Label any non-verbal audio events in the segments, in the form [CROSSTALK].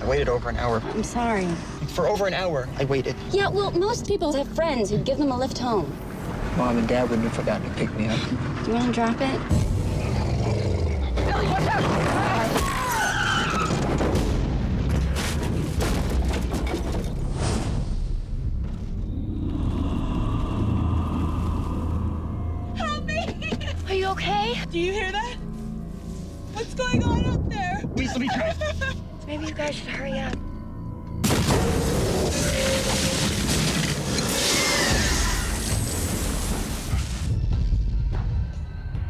I waited over an hour. I'm sorry. For over an hour, I waited. Yeah, well, most people have friends who'd give them a lift home. Mom and Dad wouldn't have forgotten to pick me up. Do you want to drop it? Are you okay? Do you hear that? What's going on up there? Please let me try. [LAUGHS] Maybe you guys should hurry up.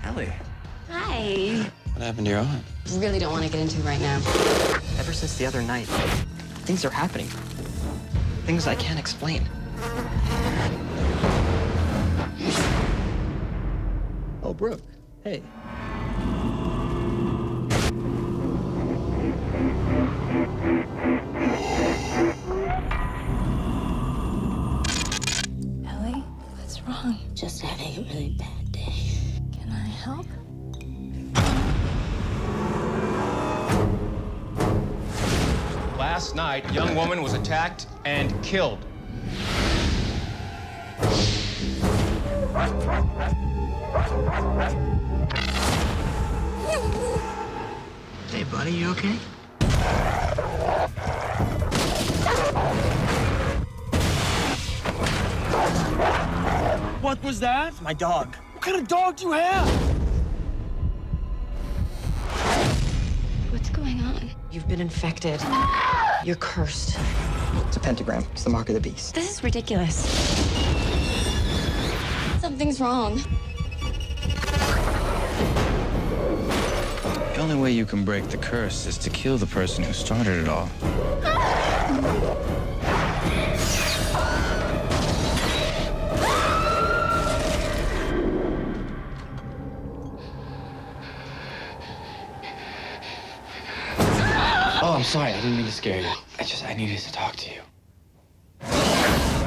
Ellie, Hi. what happened to your arm? Really don't want to get into it right now. Ever since the other night, things are happening. Things I can't explain. Oh, Brooke. Hey. Just having a really bad day. Can I help? Last night, a young woman was attacked and killed. Hey, buddy, you okay? What was that? My dog. What kind of dog do you have? What's going on? You've been infected. You're cursed. It's a pentagram. It's the mark of the beast. This is ridiculous. Something's wrong. The only way you can break the curse is to kill the person who started it all. I'm sorry. I didn't mean to scare you. I just, I needed to talk to you.